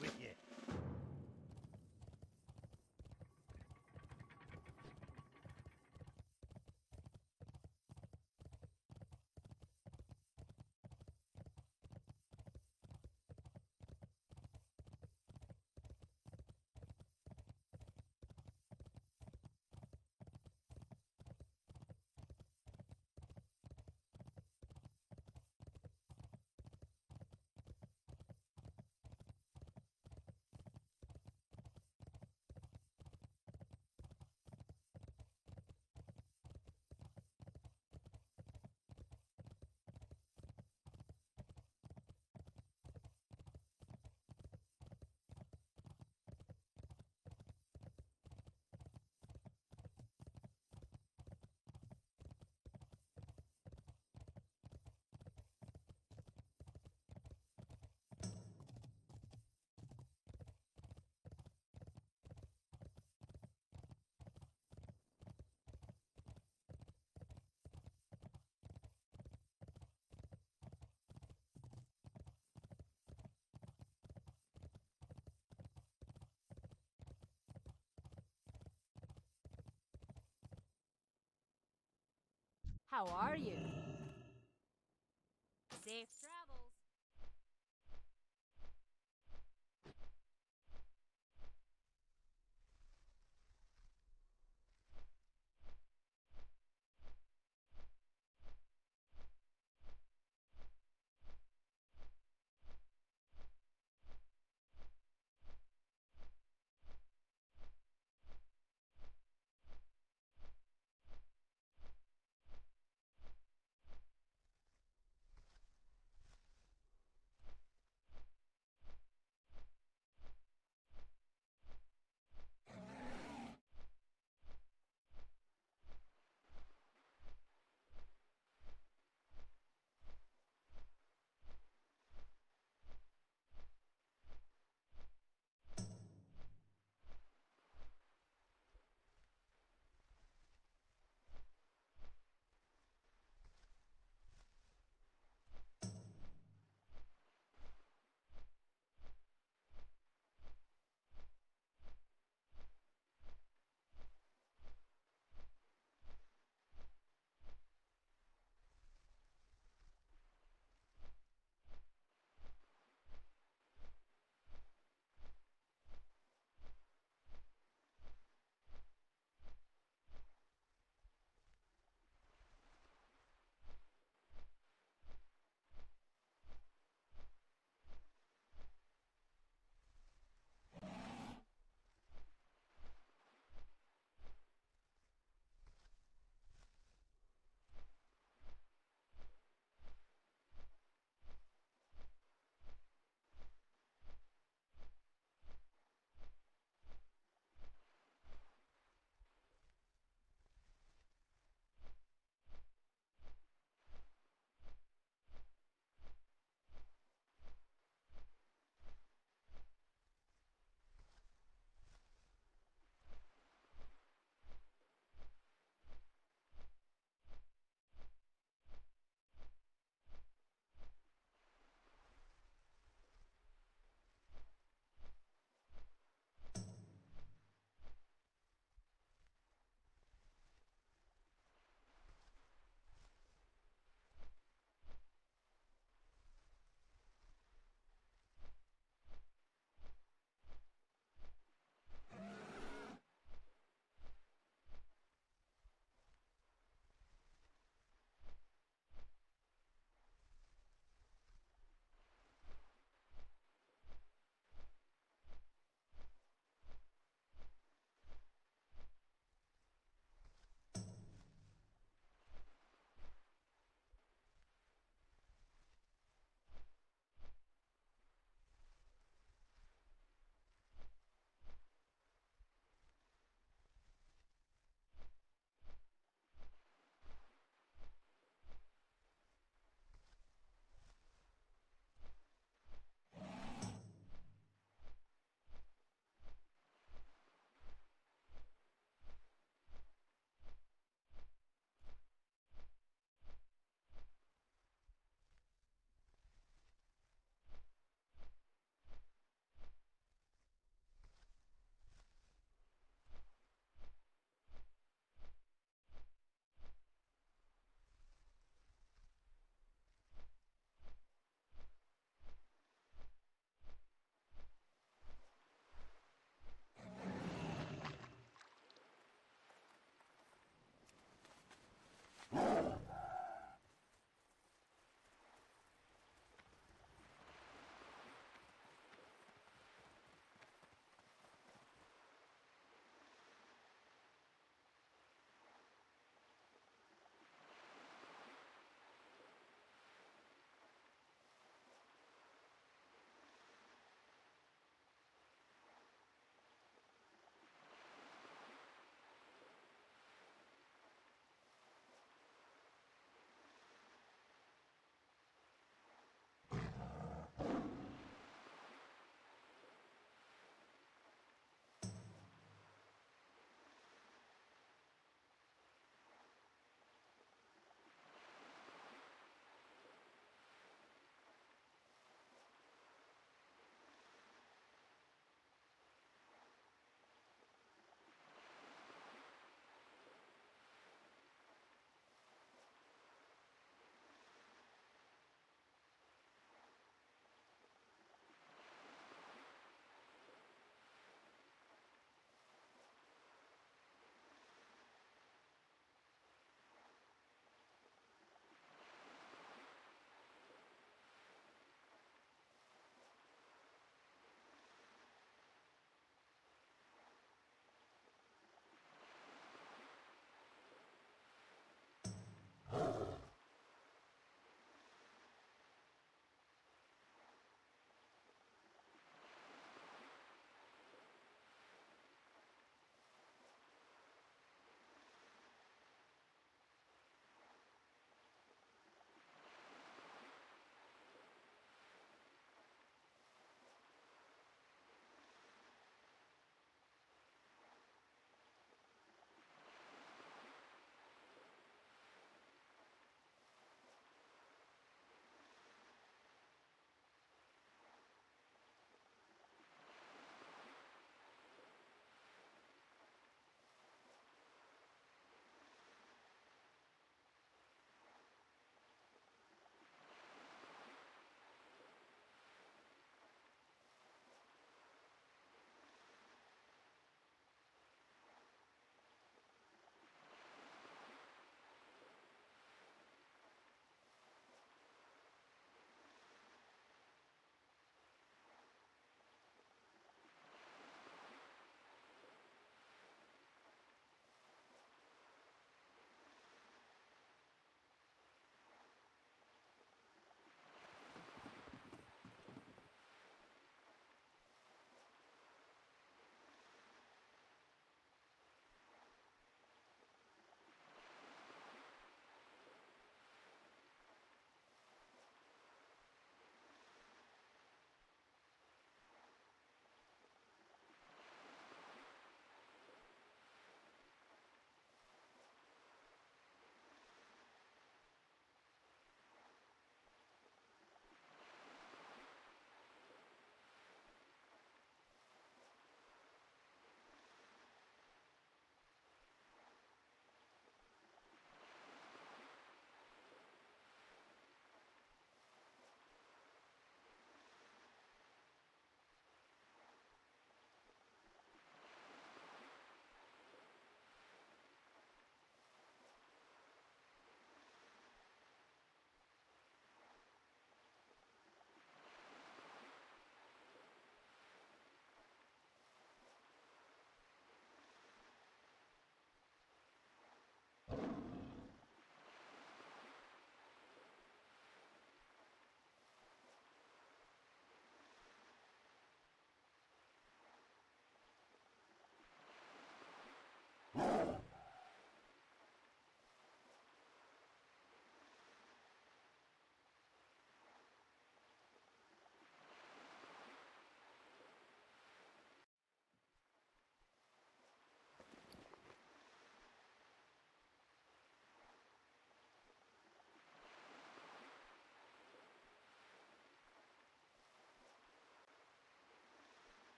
with How are you?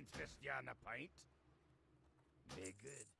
Interest you a pint? Be good.